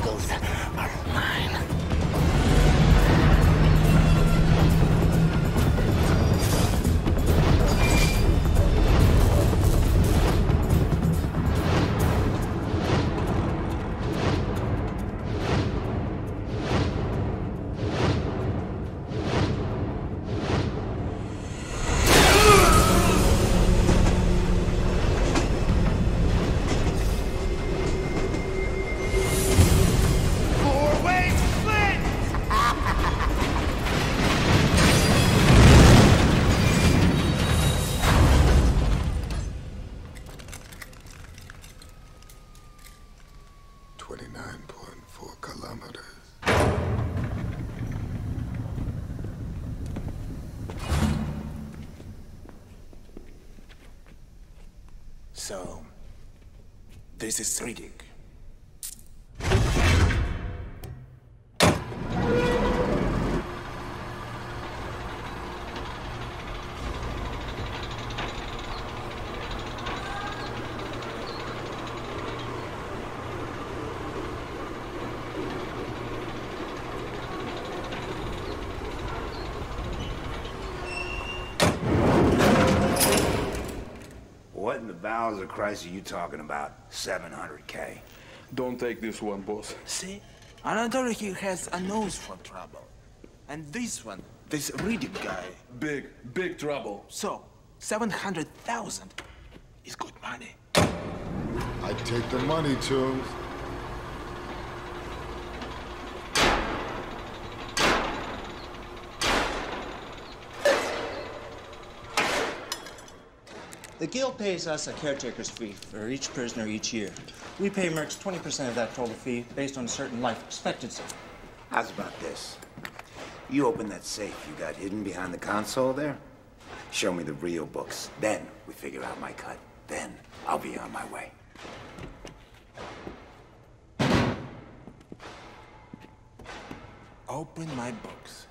buckles are mine. 29.4 kilometers. So, this is Riddick. Bowels of Christ are you talking about? 700K. Don't take this one, boss. See? Another here has a nose for trouble. And this one, this Riddick guy. Big, big trouble. So, 700,000 is good money. I take the money, Toombs. The guild pays us a caretaker's fee for each prisoner each year. We pay Mercs 20% of that total fee based on a certain life expectancy. How's about this? You open that safe you got hidden behind the console there? Show me the real books. Then we figure out my cut. Then I'll be on my way. Open my books.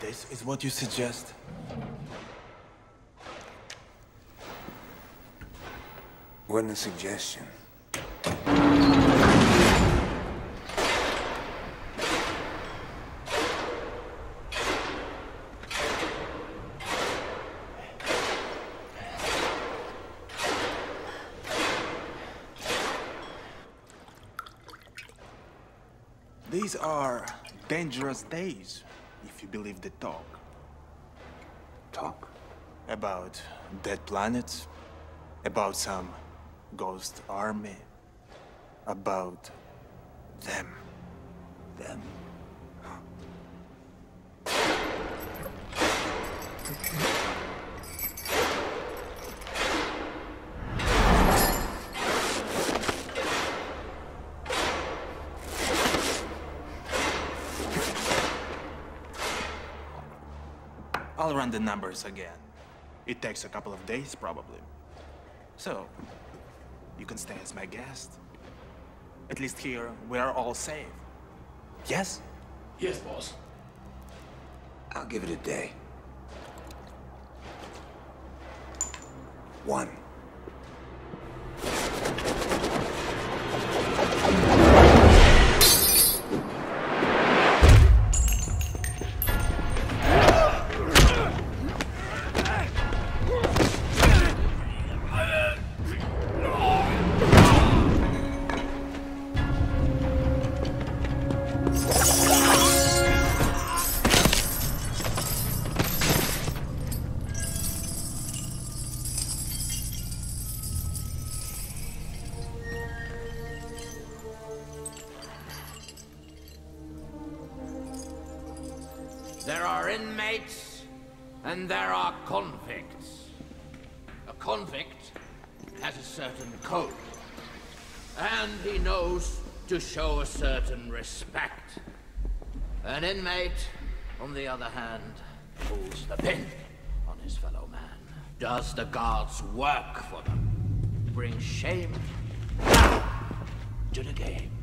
This is what you suggest? Wasn't a suggestion. These are dangerous days, if you believe the talk. Talk. About dead planets, about some ghost army, about them. Them. I'll run the numbers again. It takes a couple of days, probably. So, you can stay as my guest. At least here, we are all safe. Yes? Yes, boss. I'll give it a day. One. There are inmates and there are convicts. A convict has a certain code, and he knows to show a certain respect. An inmate, on the other hand, pulls the pin on his fellow man, does the guards work for them, brings shame to the game.